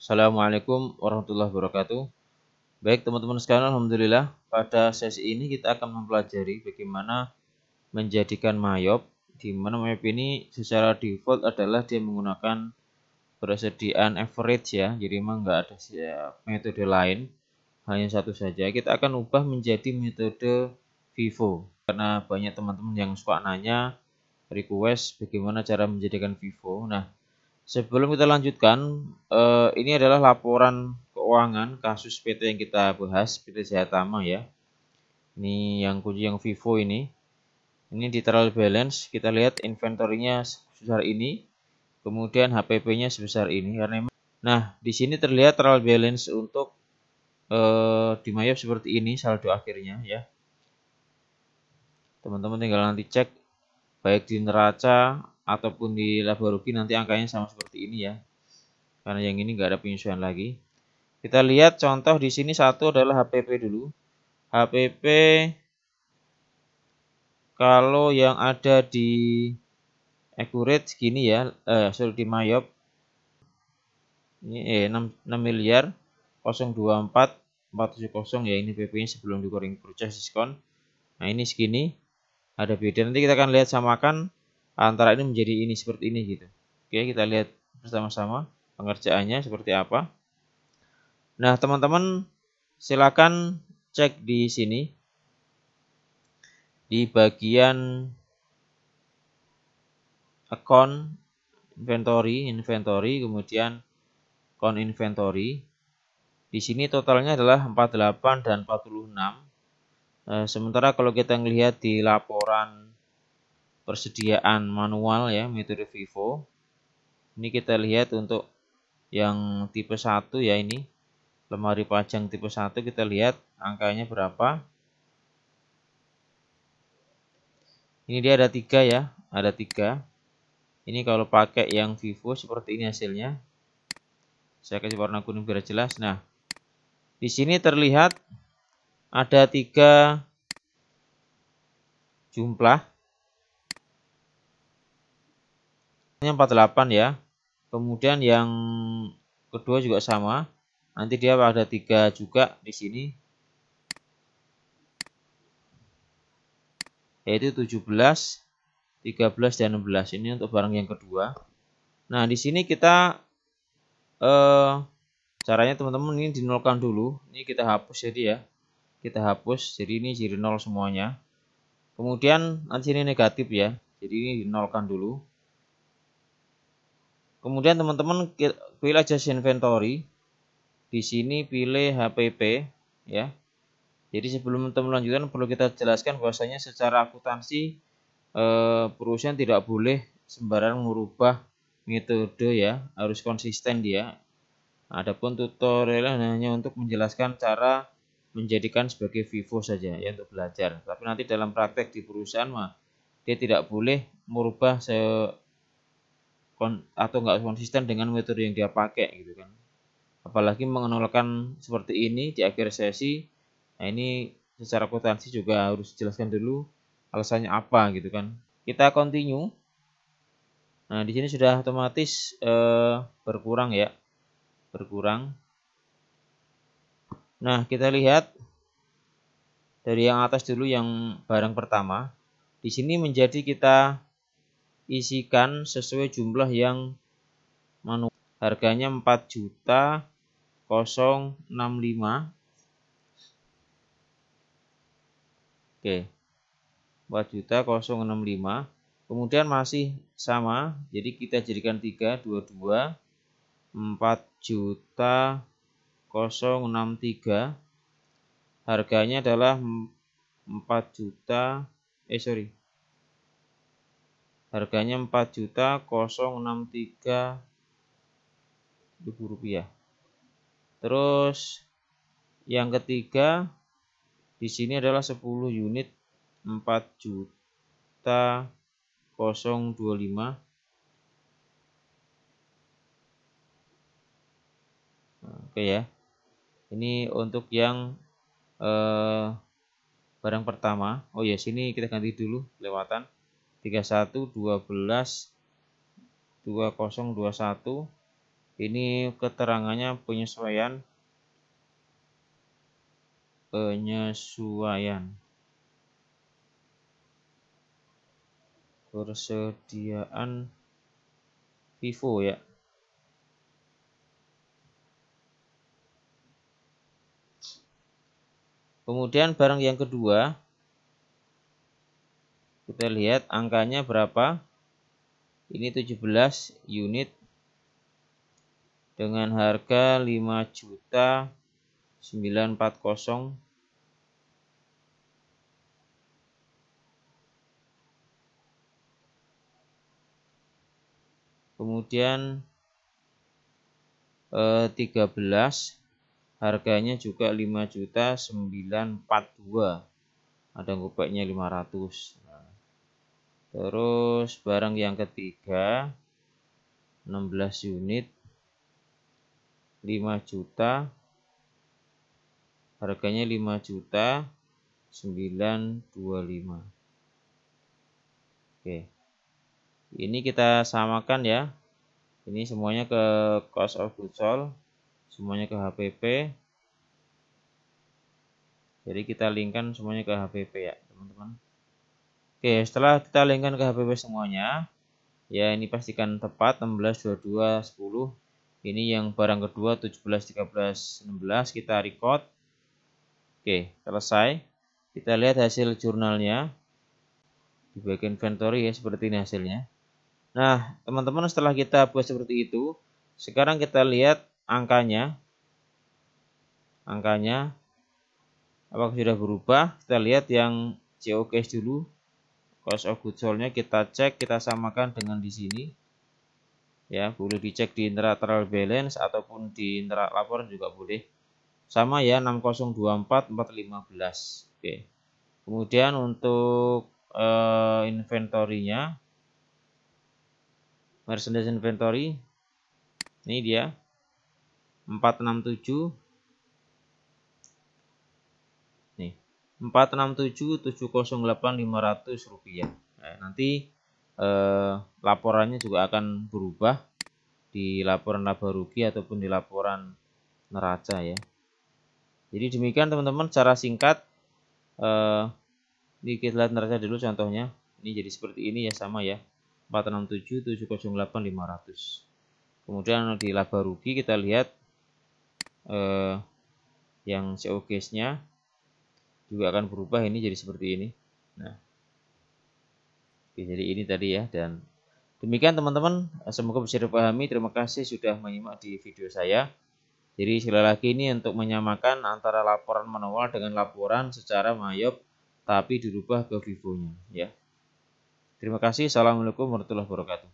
Assalamualaikum warahmatullahi wabarakatuh. Baik teman-teman sekalian, Alhamdulillah pada sesi ini kita akan mempelajari bagaimana menjadikan mayop di mana mayop ini secara default adalah dia menggunakan persediaan average ya jadi memang nggak ada metode lain hanya satu saja. Kita akan ubah menjadi metode Vivo. Karena banyak teman-teman yang suka nanya request bagaimana cara menjadikan Vivo. Nah Sebelum kita lanjutkan, eh, ini adalah laporan keuangan kasus PT yang kita bahas, PT Sehatama ya. Ini yang kunci yang Vivo ini. Ini di trial balance, kita lihat inventory-nya sebesar ini, kemudian HPP-nya sebesar ini. Karena nah, di sini terlihat trial balance untuk eh, di Mayop seperti ini saldo akhirnya ya. Teman-teman tinggal nanti cek baik di neraca ataupun di laba rugi nanti angkanya sama seperti ini ya. Karena yang ini nggak ada penyesuaian lagi. Kita lihat contoh di sini satu adalah HPP dulu. HPP kalau yang ada di accurate segini ya, eh sorry di Mayop ini eh 6, 6 miliar 024 470 ya ini PP-nya sebelum dikurangi purchase diskon. Nah, ini segini ada beda. Nanti kita akan lihat samakan antara ini menjadi ini seperti ini gitu. Oke, kita lihat bersama-sama pengerjaannya seperti apa. Nah, teman-teman silakan cek di sini di bagian account inventory, inventory, kemudian account inventory. Di sini totalnya adalah 48 dan 46. Eh, sementara kalau kita melihat di laporan persediaan manual ya metode Vivo. Ini kita lihat untuk yang tipe 1 ya ini lemari pajang tipe 1 kita lihat angkanya berapa. Ini dia ada tiga ya, ada tiga. Ini kalau pakai yang Vivo seperti ini hasilnya. Saya kasih warna kuning biar jelas. Nah, di sini terlihat ada tiga jumlah 48 ya. Kemudian yang kedua juga sama. Nanti dia ada tiga juga di sini. Yaitu 17, 13 dan 16. Ini untuk barang yang kedua. Nah, di sini kita eh caranya teman-teman ini dinolkan dulu. Ini kita hapus jadi ya. Kita hapus. Jadi ini jadi nol semuanya. Kemudian nanti sini negatif ya. Jadi ini dinolkan dulu. Kemudian teman-teman pilih aja inventory. Di sini pilih HPP ya. Jadi sebelum teman lanjutkan perlu kita jelaskan bahwasanya secara akuntansi eh, perusahaan tidak boleh sembarangan merubah metode ya, harus konsisten dia. Adapun tutorial hanya untuk menjelaskan cara menjadikan sebagai Vivo saja ya untuk belajar. Tapi nanti dalam praktek di perusahaan mah dia tidak boleh merubah atau nggak konsisten dengan metode yang dia pakai gitu kan. Apalagi mengenalkan seperti ini di akhir sesi nah ini secara potensi juga harus dijelaskan dulu alasannya apa gitu kan. Kita continue. Nah di sini sudah otomatis eh, berkurang ya berkurang. Nah kita lihat dari yang atas dulu yang barang pertama. Di sini menjadi kita isikan sesuai jumlah yang manual. Harganya 4 juta 065. Oke. 4 juta 065. Kemudian masih sama, jadi kita jadikan 3 22 4 juta 063 harganya adalah 4 juta eh sorry Harganya 4 juta 063 ribu rupiah. Terus yang ketiga di sini adalah 10 unit 4 juta 025 Oke ya. Ini untuk yang eh, barang pertama. Oh ya, sini kita ganti dulu lewatan. 31 12 2021 20 ini keterangannya penyesuaian. Penyesuaian. Persediaan Vivo ya. Kemudian barang yang kedua kita lihat angkanya berapa? Ini 17 unit dengan harga 5 juta 940 kemudian eh, 13 harganya juga 5 juta 942 ada gopeknya 500 nah, terus barang yang ketiga 16 unit 5 juta harganya 5 juta 925 oke ini kita samakan ya. Ini semuanya ke cost of goods sold semuanya ke HPP jadi kita linkkan semuanya ke HPP ya teman-teman oke setelah kita linkkan ke HPP semuanya ya ini pastikan tepat 16 22 10 ini yang barang kedua 17 13 16 kita record Oke, selesai. Kita lihat hasil jurnalnya. Di bagian inventory ya, seperti ini hasilnya. Nah, teman-teman setelah kita buat seperti itu, sekarang kita lihat angkanya. Angkanya apakah sudah berubah? Kita lihat yang COKS dulu. Cost of goods sold-nya kita cek, kita samakan dengan di sini. Ya, boleh dicek di internal balance ataupun di internal laporan juga boleh. Sama ya 6024 415 oke. Kemudian untuk uh, inventory-nya merchandise inventory. Ini dia. 467 nih 467 708 500 rupiah nah, nanti eh, laporannya juga akan berubah di laporan laba rugi ataupun di laporan neraca ya jadi demikian teman-teman cara singkat eh, ini kita lihat neraca dulu contohnya. Ini jadi seperti ini ya sama ya. 467 708 500. Kemudian di laba rugi kita lihat eh, yang CO nya juga akan berubah ini jadi seperti ini. Nah. Oke, jadi ini tadi ya dan demikian teman-teman semoga bisa dipahami. Terima kasih sudah menyimak di video saya. Jadi sekali lagi ini untuk menyamakan antara laporan manual dengan laporan secara mayop tapi dirubah ke Vivonya ya. Terima kasih. Assalamualaikum warahmatullahi wabarakatuh.